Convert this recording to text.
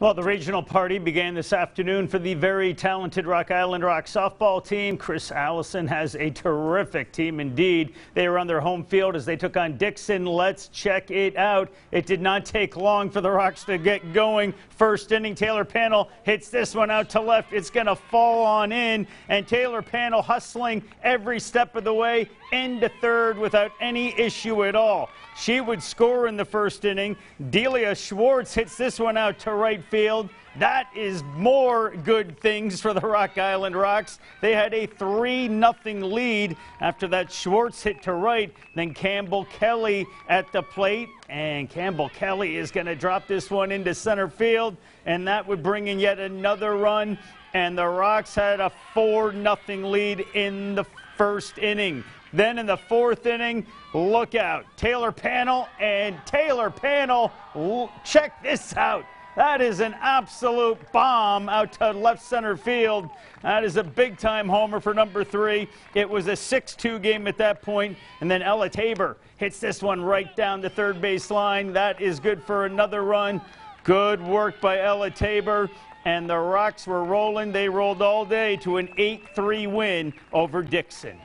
Well, the regional party began this afternoon for the very talented Rock Island Rock softball team. Chris Allison has a terrific team indeed. They were on their home field as they took on Dixon. Let's check it out. It did not take long for the Rocks to get going. First inning, Taylor Panel hits this one out to left. It's going to fall on in, and Taylor Panel hustling every step of the way into third without any issue at all. She would score in the first inning. Delia Schwartz hits this one out to right field. That is more good things for the Rock Island Rocks. They had a 3 0 lead after that Schwartz hit to right. Then Campbell Kelly at the plate. And Campbell Kelly is going to drop this one into center field. And that would bring in yet another run. And the Rocks had a 4 0 lead in the first inning. Then in the fourth inning, look out. Taylor Panel and Taylor Panel, check this out. That is an absolute bomb out to left center field. That is a big time homer for number three. It was a 6 2 game at that point, and then Ella Tabor hits this one right down the third base line. That is good for another run. Good work by Ella Tabor. And the Rocks were rolling. They rolled all day to an 8 3 win over Dixon.